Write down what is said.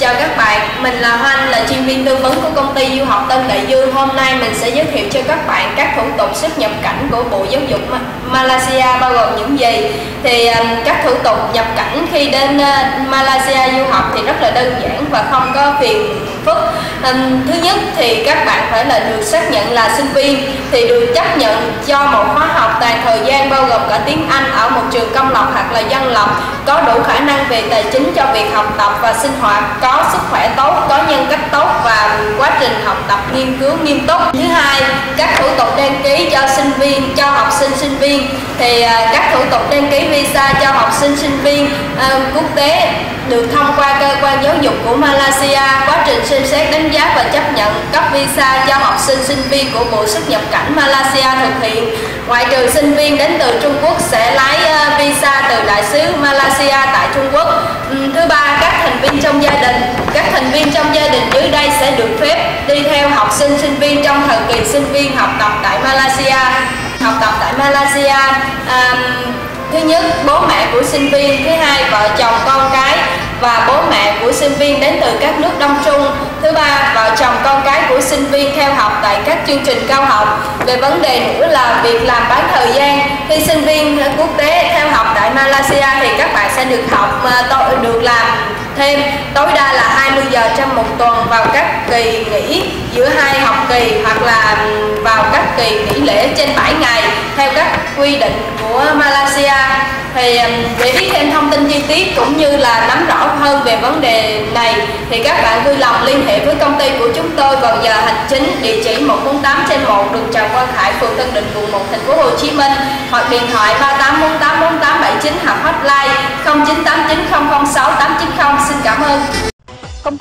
Chào các bạn, mình là Hoanh, là chuyên viên tư vấn của công ty du học Tân Đại Dương. Hôm nay mình sẽ giới thiệu cho các bạn các thủ tục xuất nhập cảnh của Bộ Giáo dục Malaysia bao gồm những gì. Thì um, các thủ tục nhập cảnh khi đến uh, Malaysia du học thì rất là đơn giản và không có phiền phức. Um, thứ nhất thì các bạn phải là được xác nhận là sinh viên thì được chấp nhận cho một khóa học toàn thời gian bao gồm cả tiếng Anh ở một trường công lập hoặc là dân lập có đủ khả năng về tài chính cho việc học tập và sinh hoạt có sức khỏe tốt có nhân cách tốt và quá trình học tập nghiên cứu nghiêm túc. Thứ hai các thủ tục đăng ký cho sinh viên cho học sinh sinh viên. Thì à, các thủ tục đăng ký visa cho học sinh sinh viên uh, quốc tế được thông qua cơ quan giáo dục của Malaysia. Quá trình xem xét đánh giá và chấp nhận cấp visa cho học sinh sinh viên của Bộ xuất nhập cảnh Malaysia thực hiện. Ngoại trừ sinh viên đến từ Trung Quốc sẽ lái uh, visa từ đại sứ Malaysia tại Trung Quốc um, thứ ba các thành viên trong gia đình các thành viên trong gia đình dưới đây sẽ được phép đi theo học sinh sinh viên trong thời kỳ sinh viên học tập tại Malaysia học tập tại Malaysia à, thứ nhất bố mẹ của sinh viên thứ hai vợ chồng con cái và bố mẹ của sinh viên đến từ các nước Đông Trung. Thứ ba, vợ chồng con cái của sinh viên theo học tại các chương trình cao học. Về vấn đề nữa là việc làm bán thời gian. Khi sinh viên quốc tế theo học tại Malaysia thì các bạn sẽ được học ờ, được làm thêm. Tối đa là 20 giờ trong một tuần vào các kỳ nghỉ, giữa hai học kỳ hoặc là vào các kỳ nghỉ lễ trên 7 ngày, theo các quy định của Malaysia. Thì để biết thêm thông tin chi tiết cũng như là nắm rõ hơn về vấn đề này, thì các bạn vui lòng liên hệ với công ty của chúng tôi vào giờ hành chính, địa chỉ 148 trên 1 đường Trần Quang Khải, phường Tân Định, quận 1 thành phố Hồ Chí Minh, hoặc điện thoại 38484879 hoặc hotline 0989006890